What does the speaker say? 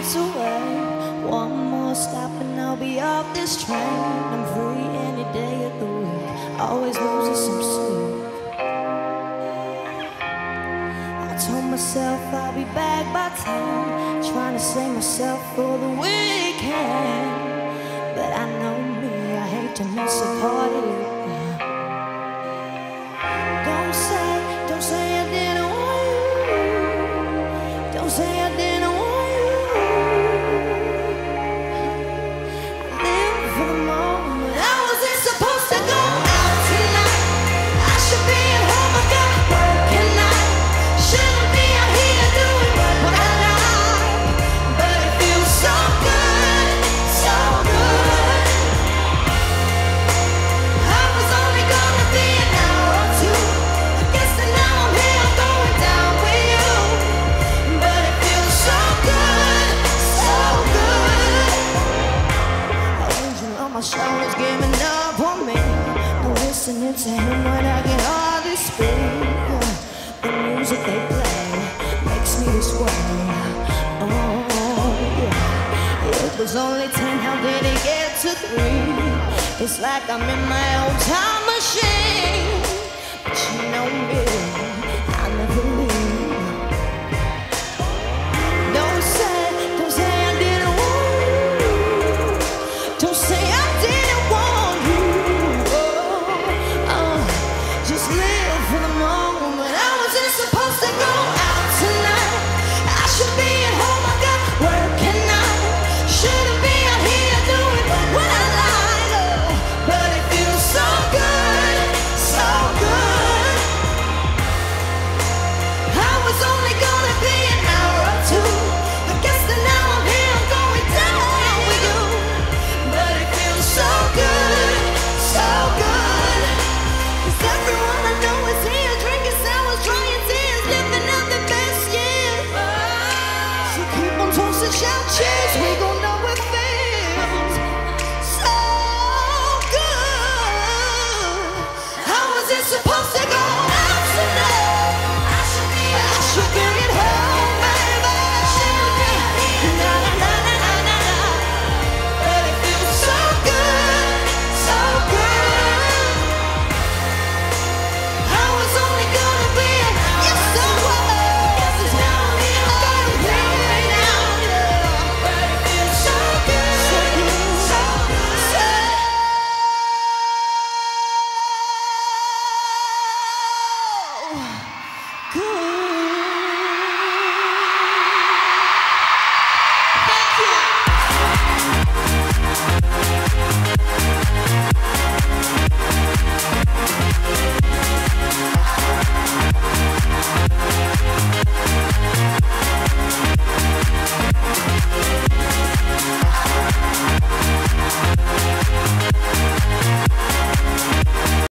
minutes away. One more stop and I'll be off this train. I'm free any day of the week. Always losing some sleep. I told myself I'll be back by ten. Trying to save myself for the weekend. But I know me, I hate to miss a party. Don't say, don't say I didn't want you. Don't say I listening to him when I can hardly speak. The music they play makes me this way. Oh, yeah. It was only ten, how did it get to three? It's like I'm in my old time machine. But you know me, want